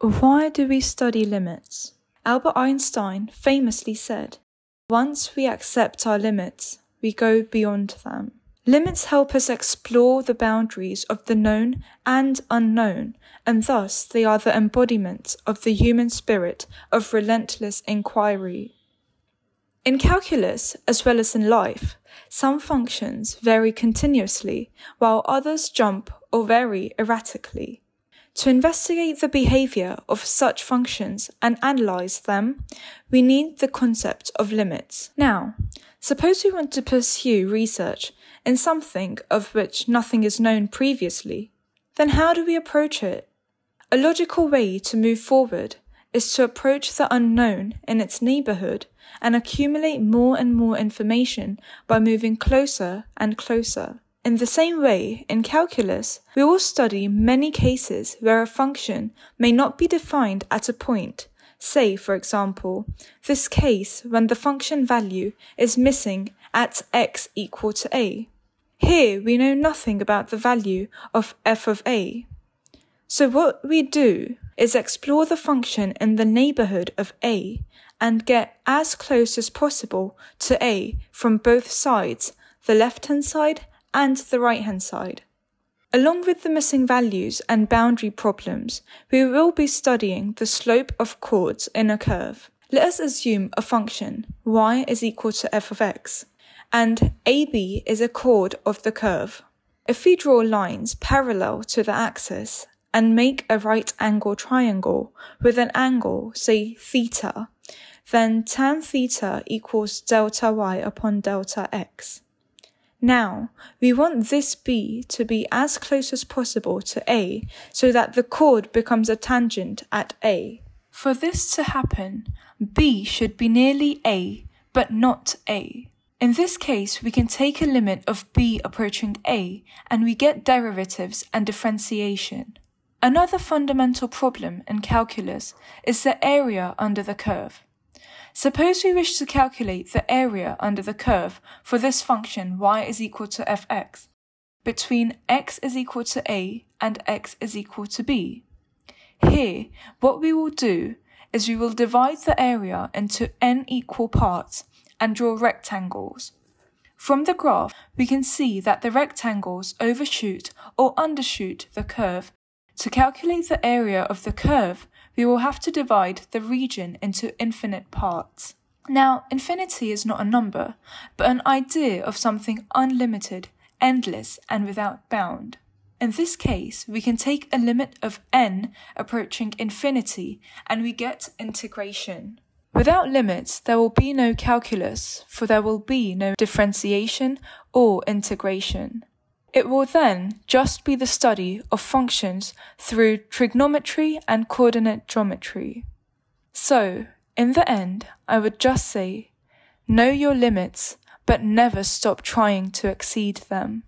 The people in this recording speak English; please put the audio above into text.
Why do we study limits? Albert Einstein famously said, Once we accept our limits, we go beyond them. Limits help us explore the boundaries of the known and unknown, and thus they are the embodiment of the human spirit of relentless inquiry. In calculus, as well as in life, some functions vary continuously, while others jump or vary erratically. To investigate the behavior of such functions and analyze them, we need the concept of limits. Now, suppose we want to pursue research in something of which nothing is known previously. Then how do we approach it? A logical way to move forward is to approach the unknown in its neighborhood and accumulate more and more information by moving closer and closer. In the same way, in calculus, we will study many cases where a function may not be defined at a point. Say, for example, this case when the function value is missing at x equal to a. Here we know nothing about the value of f of a. So what we do is explore the function in the neighborhood of a and get as close as possible to a from both sides, the left hand side and the right hand side. Along with the missing values and boundary problems, we will be studying the slope of chords in a curve. Let us assume a function y is equal to f of x, and AB is a chord of the curve. If we draw lines parallel to the axis and make a right angle triangle with an angle, say theta, then tan theta equals delta y upon delta x. Now, we want this B to be as close as possible to A so that the chord becomes a tangent at A. For this to happen, B should be nearly A, but not A. In this case, we can take a limit of B approaching A and we get derivatives and differentiation. Another fundamental problem in calculus is the area under the curve. Suppose we wish to calculate the area under the curve for this function y is equal to fx between x is equal to a and x is equal to b. Here, what we will do is we will divide the area into n equal parts and draw rectangles. From the graph, we can see that the rectangles overshoot or undershoot the curve. To calculate the area of the curve, we will have to divide the region into infinite parts. Now, infinity is not a number, but an idea of something unlimited, endless, and without bound. In this case, we can take a limit of n approaching infinity and we get integration. Without limits, there will be no calculus, for there will be no differentiation or integration. It will then just be the study of functions through trigonometry and coordinate geometry. So, in the end, I would just say, know your limits, but never stop trying to exceed them.